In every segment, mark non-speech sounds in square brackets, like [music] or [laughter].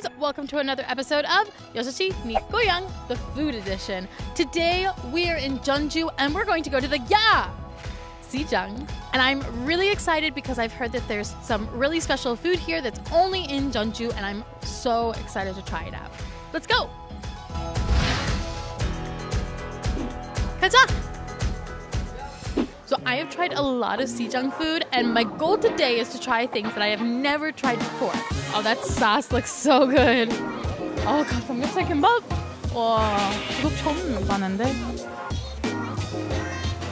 guys, welcome to another episode of Yosashi ni Goyang, the food edition. Today we are in Jeonju and we're going to go to the Ya Sijang. And I'm really excited because I've heard that there's some really special food here that's only in Jeonju and I'm so excited to try it out. Let's go! 가자! So I have tried a lot of Sijang food, and my goal today is to try things that I have never tried before. Oh, that sauce looks so good. Oh god, 삼겹살 김밥? 와, 이거 처음 먹어봤는데.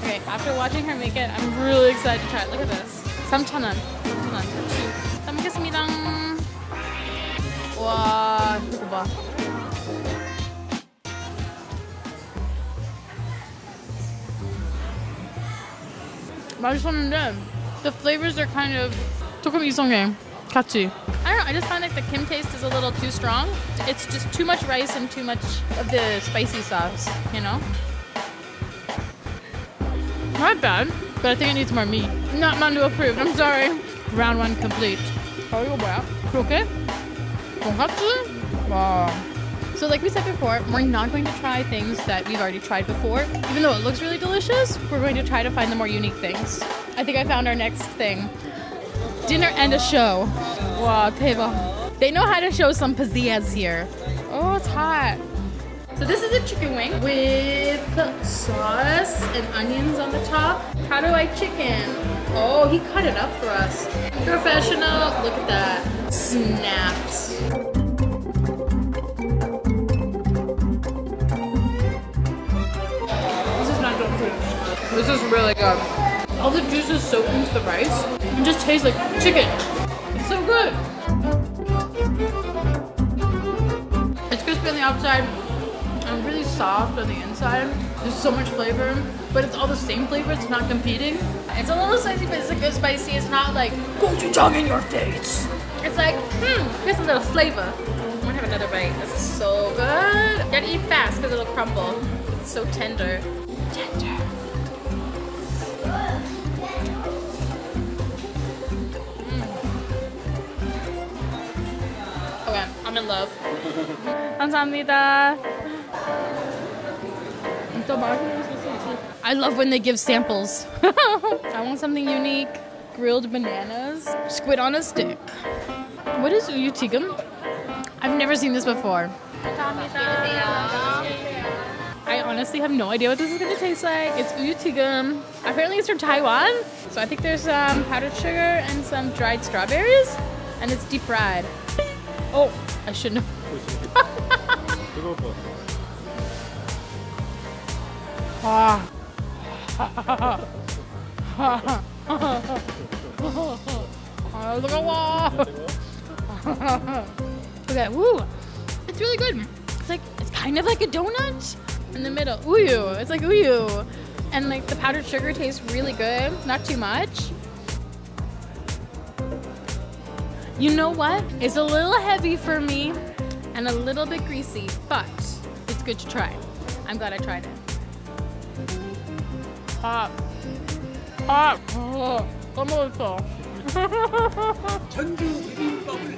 Okay, after watching her make it, I'm really excited to try it. Look at this. 3,000원. 3,000원. 잘 먹겠습니다. 와, 이거 봐. 맛있었는데 the flavors are kind of 조금 이상해 같이 I just find like the Kim taste is a little too strong. It's just too much rice and too much of the spicy sauce, you know? Not bad, but I think it needs more meat. Not Mandu approved, I'm sorry. Round one complete. Oh you about? Wow. So like we said before, we're not going to try things that we've already tried before. Even though it looks really delicious, we're going to try to find the more unique things. I think I found our next thing. Dinner and a show. Wow, 대박. They know how to show some pizzazz here. Oh, it's hot. So this is a chicken wing with sauce and onions on the top. How do I chicken? Oh, he cut it up for us. Professional, look at that. Snaps. This is not good food. This is really good. All the juices soak into the rice and just tastes like chicken. Outside and really soft on the inside. There's so much flavor, but it's all the same flavor. It's not competing. It's a little spicy, but it's a good spicy. It's not like gochujang in your face. It's like, hmm, here's a little flavor. I'm gonna have another bite. This is so good. You gotta eat fast because it'll crumble. It's so tender. Tender. in love. [laughs] 감사합니다. I love when they give samples. [laughs] I want something unique. Grilled bananas. Squid on a stick. What is uyu tigum? I've never seen this before. I honestly have no idea what this is gonna taste like. It's uyu tigum. Apparently it's from Taiwan. So I think there's some powdered sugar and some dried strawberries. And it's deep fried. Oh, I shouldn't have. Look at that! Okay, woo. It's really good. It's like it's kind of like a donut in the middle. Ooh, it's like ooh. And like the powdered sugar tastes really good, not too much. You know what? It's a little heavy for me and a little bit greasy, but it's good to try. I'm glad I tried it. Hot. Hot. Oh, 너무 맛있어. [laughs] 전주 비빔밥을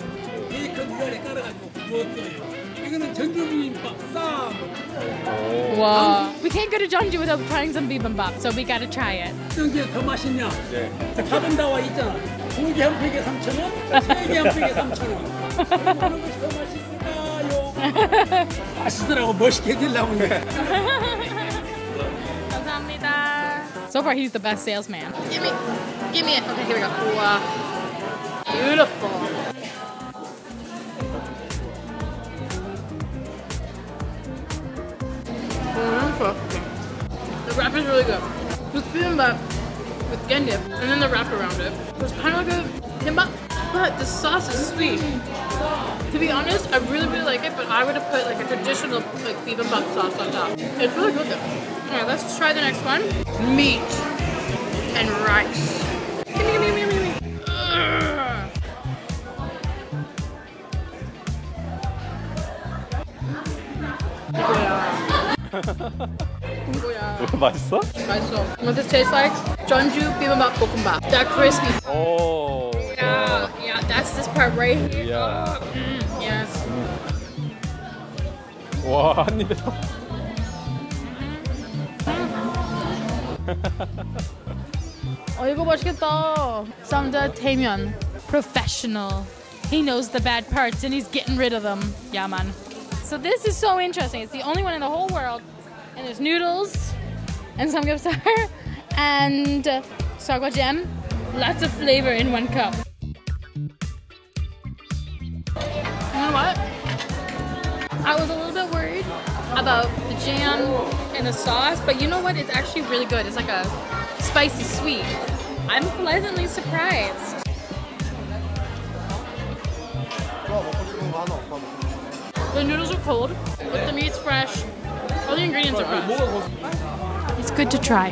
베이컨 위 아래 깔아가지고 구웠어요. 이거는 전주 비빔밥 쌈. Wow. We can't go to Jeonju without trying some bibimbap, so we gotta try it. 어떤 게 더 맛있냐? 자, 밥은 나와 있잖아. 두 개 한 팩에 3,000원, 세 개 한 팩에 3,000원. 어느 것이 더 맛있을까요? 맛있더라고 멋있게 해주려고 [laughs] 그래. 감사합니다. So far, he's the best salesman. Give me, give me it. Okay, here we go. Wow. Beautiful. The wrap is really good. It's bibimbap with gendip, and then the wrap around it. It's kind of like a kimbap, but the sauce is sweet. To be honest, I really really like it, but I would have put like a traditional like bibimbap sauce on top. It's really good though. Alright, let's try the next one. Meat and rice. Gimme, gimme, gimme, gimme, gimme. Ugh. [laughs] 이거야. [laughs] 맛있어? 맛있어. What this tastes like? Jeonju bibimbap bokkeumbap. That crispy. 오. Yeah, yeah, that's this part right here. Yeah. Mm, yes. [laughs] 와, 한 입에 다. 어 이거 맛있겠다. 쌈자 태면. Professional. He knows the bad parts and he's getting rid of them. Yeah, man. So this is so interesting. It's the only one in the whole world. And there's noodles and samgyeopsal [laughs] and uh, sagwa jam. Lots of flavor in one cup. You know what? I was a little bit worried about the jam and the sauce, but you know what? It's actually really good. It's like a spicy sweet. I'm pleasantly surprised. The noodles are cold, but the meat's fresh. All the ingredients are fresh. It's good to try.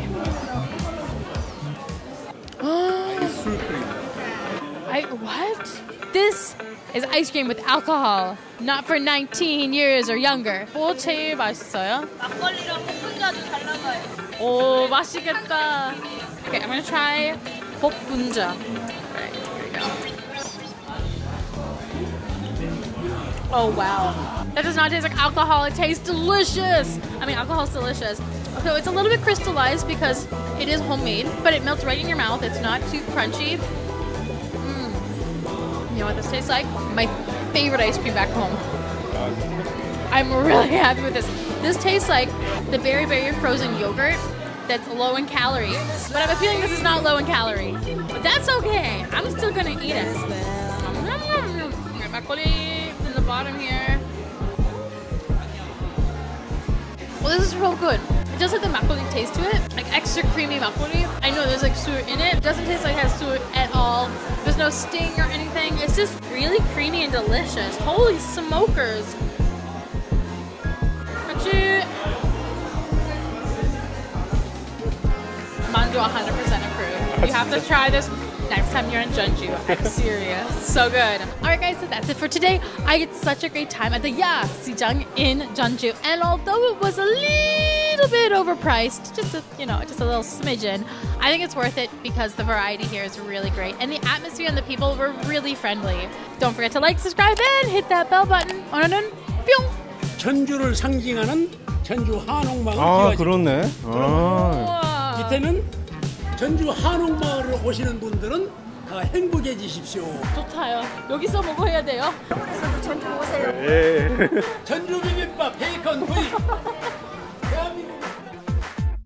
fruit cream. I what? This is ice cream with alcohol, not for 19 years or younger. 뭐 제일 맛있어요? 막걸리랑 볶은 아주 잘 나가요. 오 맛있겠다. Okay, I'm gonna try 복분자. Oh wow. That does not taste like alcohol. It tastes delicious. I mean, alcohol is delicious. Okay, it's a little bit crystallized because it is homemade, but it melts right in your mouth. It's not too crunchy. Mm. You know what this tastes like? My favorite ice cream back home. I'm really [laughs] happy with this. This tastes like the Berry Berry frozen yogurt that's low in calorie. But I have a feeling this is not low in calorie. But that's okay. I'm still gonna eat it. Mm-hmm. Mm-hmm. Mm-hmm. Broccoli in the bottom here. Well, this is real good. It does have the makgeolli taste to it, like extra creamy makgeolli. I know there's like suet in it. It doesn't taste like it has suet at all. There's no sting or anything. It's just really creamy and delicious. Holy smokers! 같이 Mandu 100% approve. You have to try this next time you're in Jeonju. I'm [laughs] serious. So good. Alright guys, so that's it for today. I had such a great time at the Ya Sijang in Jeonju. And although it was a little bit overpriced, just a, you know, just a little smidgen, I think it's worth it because the variety here is really great. And the atmosphere and the people were really friendly. Don't forget to like, subscribe, and hit that bell button. 오늘은 뿅! 전주를 상징하는 전주 한옥마을 아, 띄워집니다. 그렇네. 아. 우와. 밑에는 전주 한옥마을을 오시는 분들은 다 행복해지십시오. 좋다요. 여기서 먹어야 돼요. 전주 오세요. 예. 전주 비빔밥 베이컨 구이